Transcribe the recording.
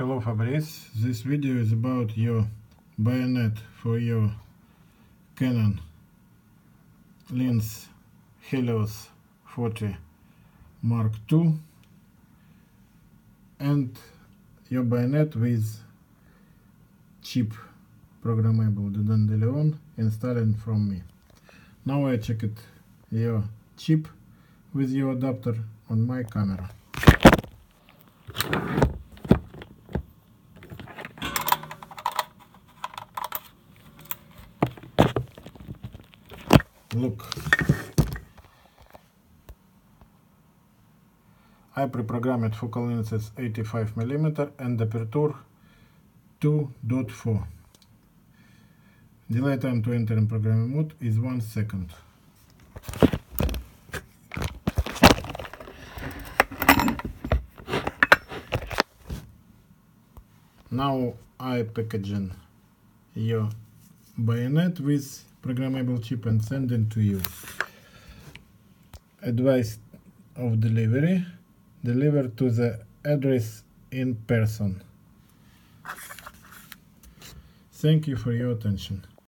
Hello Fabrice, this video is about your bayonet for your Canon Lens Helios 40 Mark II and your bayonet with chip programmable Dandelion installing from me. Now I check it your chip with your adapter on my camera. Look. I pre-programmed focal lenses 85 mm and aperture 2.4. Delay time to enter in programming mode is 1 second. Now I packaging your bayonet with programmable chip and sending to you. Advice of delivery deliver to the address in person. Thank you for your attention.